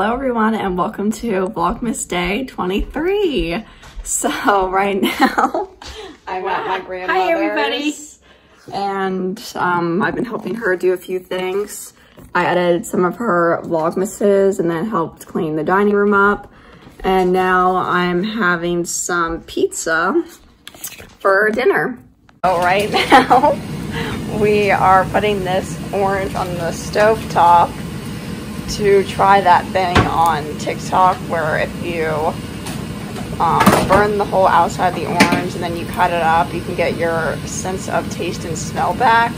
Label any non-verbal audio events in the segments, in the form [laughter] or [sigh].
Hello everyone and welcome to Vlogmas Day 23. So [laughs] right now I'm at my grandmother's. Hi everybody. And um, I've been helping her do a few things. I edited some of her Vlogmases and then helped clean the dining room up. And now I'm having some pizza for dinner. So right [laughs] now we are putting this orange on the stove top to try that thing on TikTok where if you um, burn the whole outside of the orange and then you cut it up, you can get your sense of taste and smell back.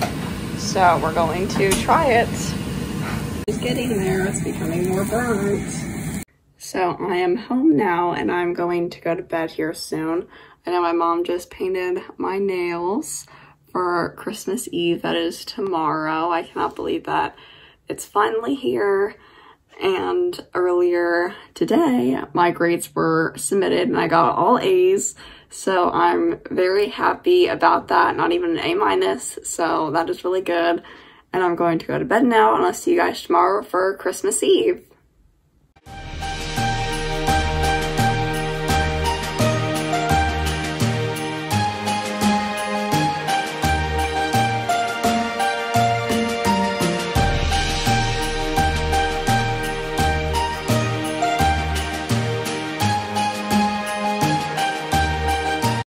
So we're going to try it. It's getting there, it's becoming more burnt. So I am home now and I'm going to go to bed here soon. I know my mom just painted my nails for Christmas Eve. That is tomorrow. I cannot believe that it's finally here. And earlier today, my grades were submitted and I got all A's. So I'm very happy about that. Not even an A minus. So that is really good. And I'm going to go to bed now and I'll see you guys tomorrow for Christmas Eve.